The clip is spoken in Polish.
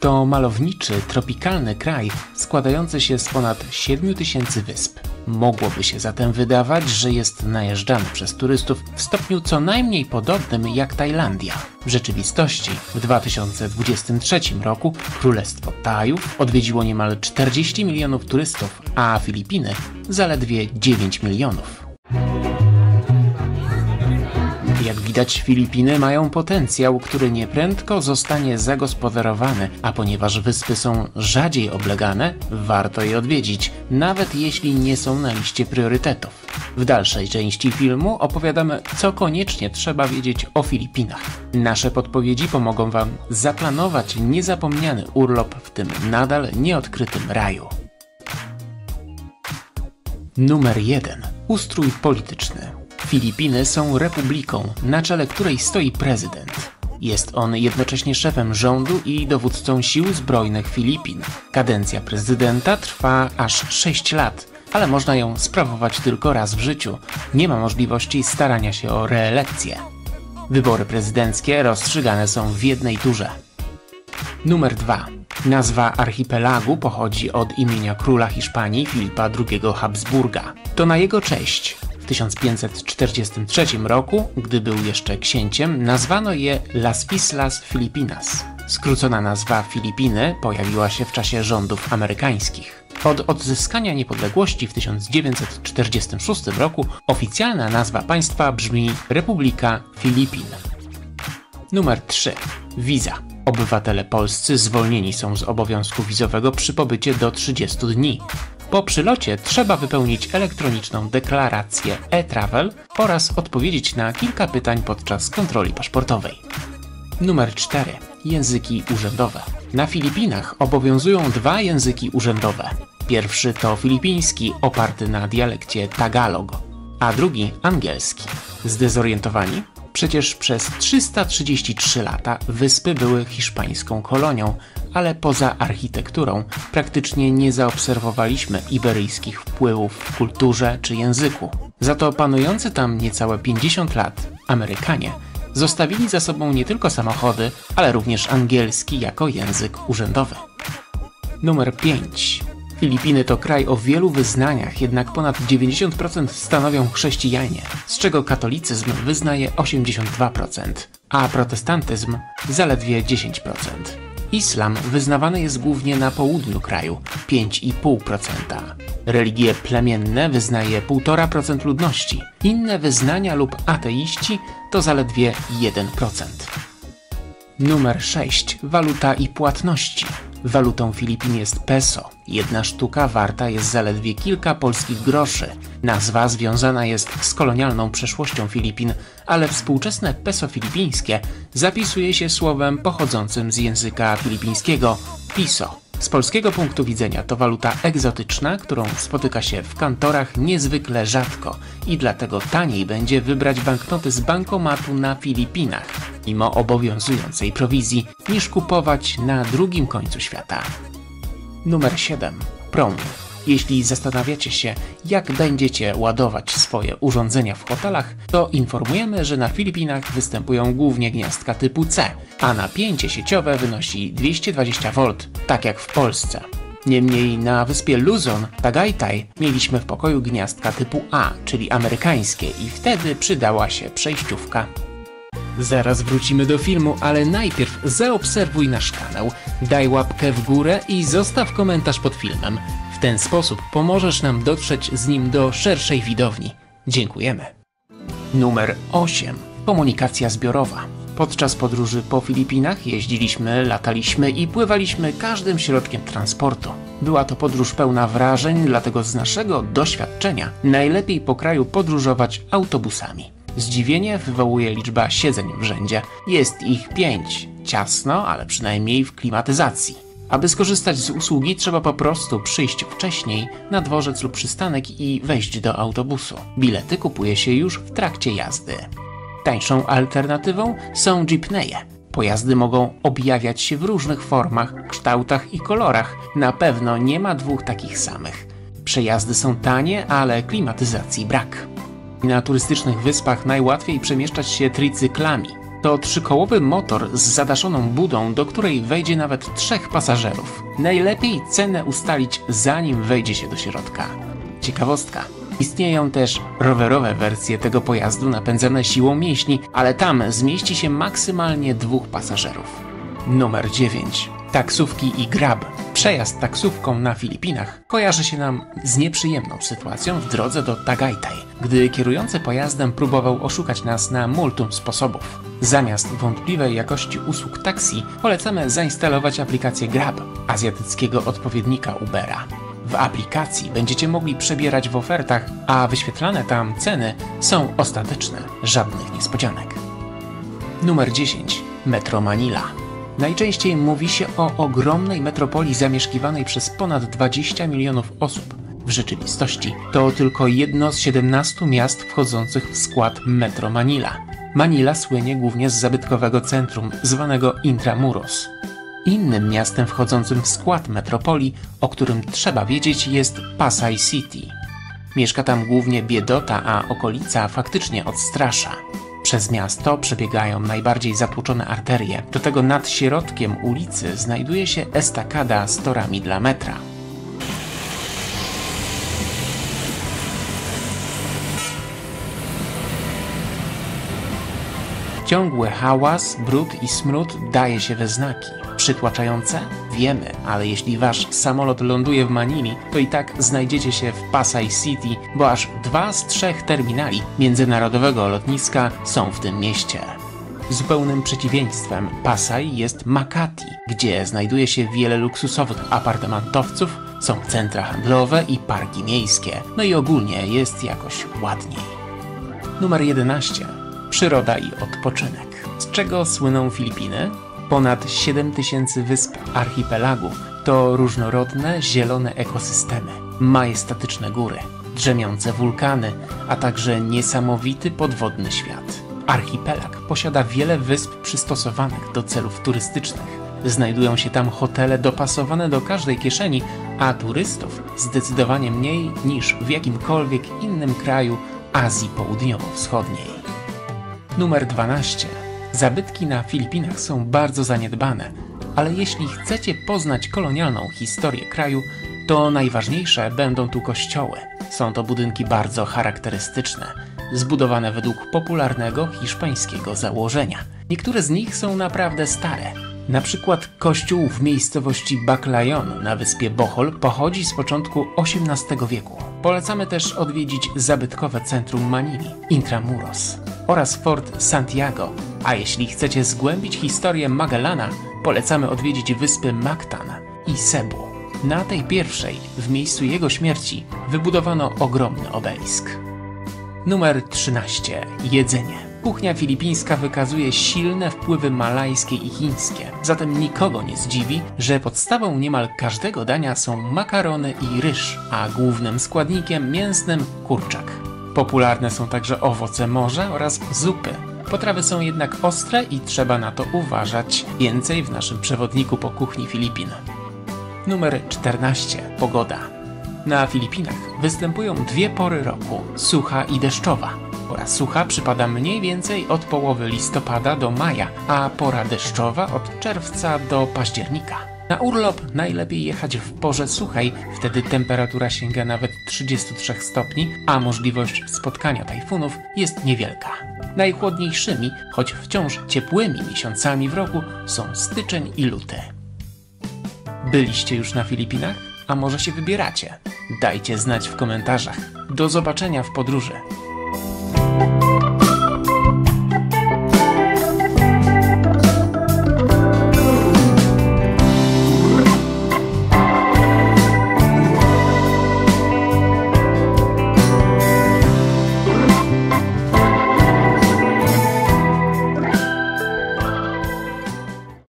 To malowniczy, tropikalny kraj składający się z ponad 7 tysięcy wysp. Mogłoby się zatem wydawać, że jest najeżdżany przez turystów w stopniu co najmniej podobnym jak Tajlandia. W rzeczywistości w 2023 roku Królestwo Tajów odwiedziło niemal 40 milionów turystów, a Filipiny zaledwie 9 milionów. Jak widać, Filipiny mają potencjał, który nieprędko zostanie zagospodarowany, a ponieważ wyspy są rzadziej oblegane, warto je odwiedzić, nawet jeśli nie są na liście priorytetów. W dalszej części filmu opowiadamy, co koniecznie trzeba wiedzieć o Filipinach. Nasze podpowiedzi pomogą Wam zaplanować niezapomniany urlop w tym nadal nieodkrytym raju. Numer 1. Ustrój polityczny. Filipiny są republiką, na czele której stoi prezydent. Jest on jednocześnie szefem rządu i dowódcą sił zbrojnych Filipin. Kadencja prezydenta trwa aż 6 lat, ale można ją sprawować tylko raz w życiu. Nie ma możliwości starania się o reelekcję. Wybory prezydenckie rozstrzygane są w jednej turze. Numer 2. Nazwa archipelagu pochodzi od imienia króla Hiszpanii Filipa II Habsburga. To na jego cześć 1543 roku, gdy był jeszcze księciem, nazwano je Las Islas Filipinas. Skrócona nazwa Filipiny pojawiła się w czasie rządów amerykańskich. Od odzyskania niepodległości w 1946 roku oficjalna nazwa państwa brzmi Republika Filipin. Numer 3. Wiza. Obywatele polscy zwolnieni są z obowiązku wizowego przy pobycie do 30 dni. Po przylocie trzeba wypełnić elektroniczną deklarację e-travel oraz odpowiedzieć na kilka pytań podczas kontroli paszportowej. Numer 4. Języki urzędowe. Na Filipinach obowiązują dwa języki urzędowe. Pierwszy to filipiński oparty na dialekcie Tagalog, a drugi angielski. Zdezorientowani? Przecież przez 333 lata wyspy były hiszpańską kolonią, ale poza architekturą praktycznie nie zaobserwowaliśmy iberyjskich wpływów w kulturze czy języku. Za to panujący tam niecałe 50 lat Amerykanie zostawili za sobą nie tylko samochody, ale również angielski jako język urzędowy. Numer 5. Filipiny to kraj o wielu wyznaniach, jednak ponad 90% stanowią chrześcijanie, z czego katolicyzm wyznaje 82%, a protestantyzm zaledwie 10%. Islam wyznawany jest głównie na południu kraju 5,5%. Religie plemienne wyznaje 1,5% ludności. Inne wyznania lub ateiści to zaledwie 1%. Numer 6. Waluta i płatności. Walutą Filipin jest peso. Jedna sztuka warta jest zaledwie kilka polskich groszy. Nazwa związana jest z kolonialną przeszłością Filipin, ale współczesne peso filipińskie zapisuje się słowem pochodzącym z języka filipińskiego piso. Z polskiego punktu widzenia to waluta egzotyczna, którą spotyka się w kantorach niezwykle rzadko i dlatego taniej będzie wybrać banknoty z bankomatu na Filipinach, mimo obowiązującej prowizji, niż kupować na drugim końcu świata. Numer 7. Prom. Jeśli zastanawiacie się, jak będziecie ładować swoje urządzenia w hotelach, to informujemy, że na Filipinach występują głównie gniazdka typu C, a napięcie sieciowe wynosi 220 V, tak jak w Polsce. Niemniej na wyspie Luzon, Tagaytay, mieliśmy w pokoju gniazdka typu A, czyli amerykańskie i wtedy przydała się przejściówka. Zaraz wrócimy do filmu, ale najpierw zaobserwuj nasz kanał, daj łapkę w górę i zostaw komentarz pod filmem. Ten sposób pomożesz nam dotrzeć z nim do szerszej widowni. Dziękujemy. Numer 8. Komunikacja zbiorowa. Podczas podróży po Filipinach jeździliśmy, lataliśmy i pływaliśmy każdym środkiem transportu. Była to podróż pełna wrażeń, dlatego z naszego doświadczenia najlepiej po kraju podróżować autobusami. Zdziwienie wywołuje liczba siedzeń w rzędzie. Jest ich pięć. Ciasno, ale przynajmniej w klimatyzacji. Aby skorzystać z usługi, trzeba po prostu przyjść wcześniej na dworzec lub przystanek i wejść do autobusu. Bilety kupuje się już w trakcie jazdy. Tańszą alternatywą są jeepneye. Pojazdy mogą objawiać się w różnych formach, kształtach i kolorach. Na pewno nie ma dwóch takich samych. Przejazdy są tanie, ale klimatyzacji brak. Na turystycznych wyspach najłatwiej przemieszczać się tricyklami. To trzykołowy motor z zadaszoną budą, do której wejdzie nawet trzech pasażerów. Najlepiej cenę ustalić zanim wejdzie się do środka. Ciekawostka. Istnieją też rowerowe wersje tego pojazdu napędzane siłą mięśni, ale tam zmieści się maksymalnie dwóch pasażerów. Numer 9. Taksówki i grab. Przejazd taksówką na Filipinach kojarzy się nam z nieprzyjemną sytuacją w drodze do Tagaytay, gdy kierujący pojazdem próbował oszukać nas na multum sposobów. Zamiast wątpliwej jakości usług taksi polecamy zainstalować aplikację Grab, azjatyckiego odpowiednika Ubera. W aplikacji będziecie mogli przebierać w ofertach, a wyświetlane tam ceny są ostateczne, żadnych niespodzianek. Numer 10. Metro Manila. Najczęściej mówi się o ogromnej metropolii zamieszkiwanej przez ponad 20 milionów osób. W rzeczywistości to tylko jedno z 17 miast wchodzących w skład Metro Manila. Manila słynie głównie z zabytkowego centrum zwanego Intramuros. Innym miastem wchodzącym w skład metropolii, o którym trzeba wiedzieć, jest Pasay City. Mieszka tam głównie biedota, a okolica faktycznie odstrasza. Przez miasto przebiegają najbardziej zatłoczone arterie. Do tego nad środkiem ulicy znajduje się estakada z torami dla metra. Ciągły hałas, brud i smród daje się we znaki. Przytłaczające? Wiemy, ale jeśli wasz samolot ląduje w Manili, to i tak znajdziecie się w Pasay City, bo aż dwa z trzech terminali międzynarodowego lotniska są w tym mieście. Zupełnym przeciwieństwem Pasay jest Makati, gdzie znajduje się wiele luksusowych apartamentowców, są centra handlowe i parki miejskie, no i ogólnie jest jakoś ładniej. Numer 11. Przyroda i odpoczynek. Z czego słyną Filipiny? Ponad 7 tysięcy wysp archipelagu to różnorodne, zielone ekosystemy, majestatyczne góry, drzemiące wulkany, a także niesamowity podwodny świat. Archipelag posiada wiele wysp przystosowanych do celów turystycznych. Znajdują się tam hotele dopasowane do każdej kieszeni, a turystów zdecydowanie mniej niż w jakimkolwiek innym kraju Azji Południowo-Wschodniej. Numer 12. Zabytki na Filipinach są bardzo zaniedbane, ale jeśli chcecie poznać kolonialną historię kraju, to najważniejsze będą tu kościoły. Są to budynki bardzo charakterystyczne, zbudowane według popularnego hiszpańskiego założenia. Niektóre z nich są naprawdę stare. Na przykład kościół w miejscowości Baclayon na wyspie Bohol pochodzi z początku XVIII wieku. Polecamy też odwiedzić zabytkowe centrum Manili, Intramuros oraz Fort Santiago, a jeśli chcecie zgłębić historię Magellana, polecamy odwiedzić wyspy Mactan i Cebu. Na tej pierwszej, w miejscu jego śmierci, wybudowano ogromny obelisk. Numer 13. Jedzenie. Kuchnia filipińska wykazuje silne wpływy malajskie i chińskie, zatem nikogo nie zdziwi, że podstawą niemal każdego dania są makarony i ryż, a głównym składnikiem mięsnym kurczak. Popularne są także owoce morza oraz zupy. Potrawy są jednak ostre i trzeba na to uważać. Więcej w naszym przewodniku po kuchni Filipin. Numer 14. Pogoda. Na Filipinach występują dwie pory roku, sucha i deszczowa. Pora sucha przypada mniej więcej od połowy listopada do maja, a pora deszczowa od czerwca do października. Na urlop najlepiej jechać w porze suchej, wtedy temperatura sięga nawet 33 stopni, a możliwość spotkania tajfunów jest niewielka. Najchłodniejszymi, choć wciąż ciepłymi miesiącami w roku są styczeń i luty. Byliście już na Filipinach? A może się wybieracie? Dajcie znać w komentarzach. Do zobaczenia w podróży.